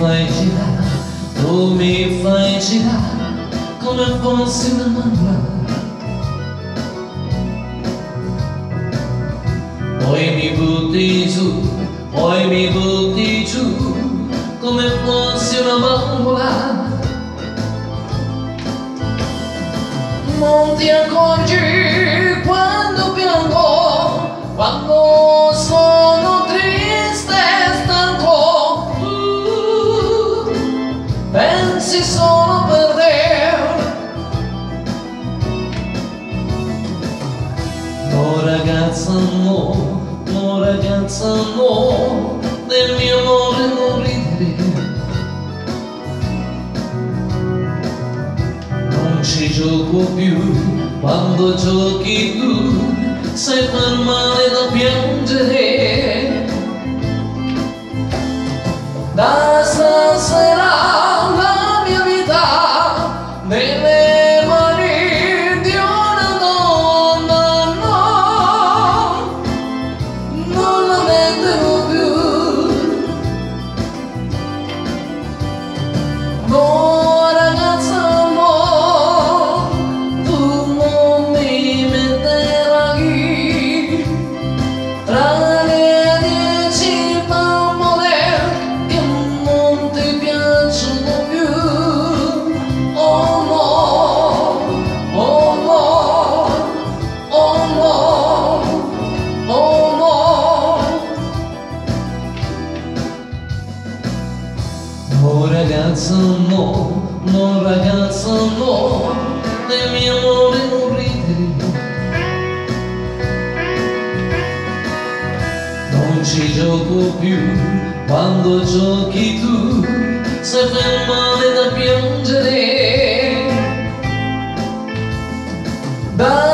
fai girar, tu me fai girar com a força da mão. Oi me botiju, oi me botiju, como é fácil na mão Monte a quando piangou, quando Ragazza no, no ragazza no, del mio amore non ridere. Non ci gioco più quando giochi tu, sai far male da piangere. Da ragazza no, no ragazza no, del mio amore non ridere. Non ci gioco più quando giochi tu, sai far male da piangere. Da